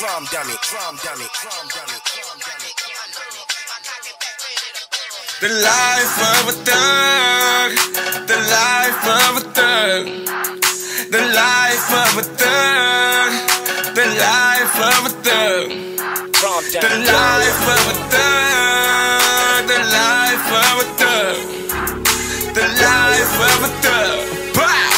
drum dummy, drum dummy, drum dummy, drum dummy. The life of a thug, the life of a thug, the life of a thug, the life of a thug, the life of a thug, the life of a thug, the life of a thug,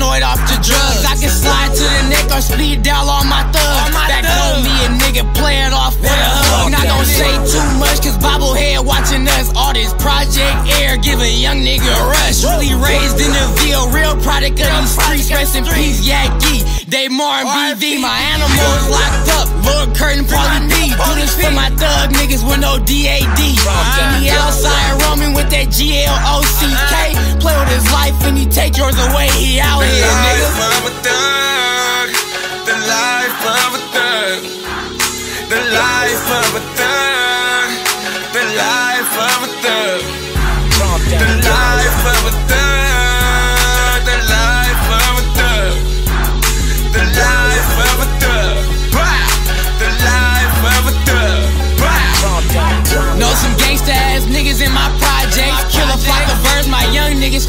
paranoid off the drugs. I can slide to the neck or speed dial all my thugs. Back on me, a nigga play it off with a hug. Not gon' say too much, cause bobblehead watching us. All this Project Air give a young nigga a rush. Really raised in the Ville, real product of these streets. Rest in peace, Yagi. They Martin BV, my animals locked up. Lord Curtin, Paulie B. Do this for my thug niggas with no DAD. And he outside roaming with that GLOCK. Life and he take yours away. He out here, nigga. life of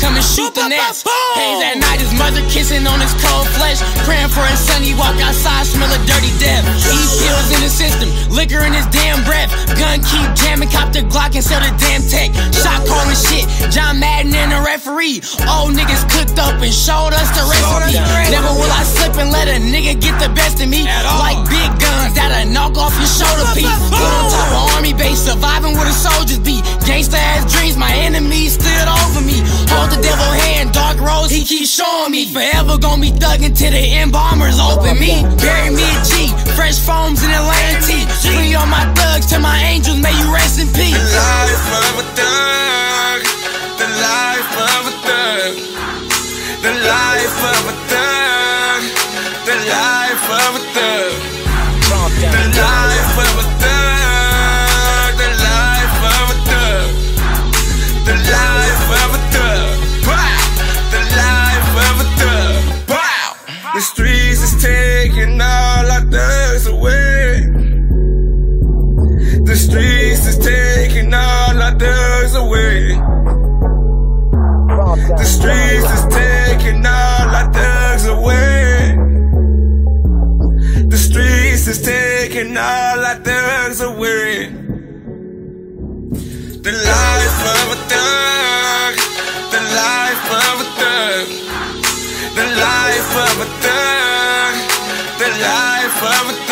come and shoot the nest. Haze at night, his mother kissing on his cold flesh. Praying for his son, he walk outside, smell a dirty death. Eat pills in the system, liquor in his damn breath. Gun keep jamming, cop the Glock and sell the damn tech. Shot calling shit, John Madden and the referee. Old niggas cooked up and showed us the recipe. Never will I slip and let a nigga get the best of me. Like big guns that'll knock off your shoulder piece. Put on top of army base, surviving where the soldiers be. Gangsta ass dreams, my enemies he keeps showing me. Forever gonna be thugging till the embalmers open me. Bury me a G, fresh foams in Atlantic. Free all my thugs to my angels, may you rest in peace. The life of a thug, the life of a thug, the life of a thug, the life of a thug, the life of a The streets is taking all our thugs away. The streets is taking all our thugs away. The streets is taking all our thugs away. The streets is taking all our thugs away. The life of a thug, for everything.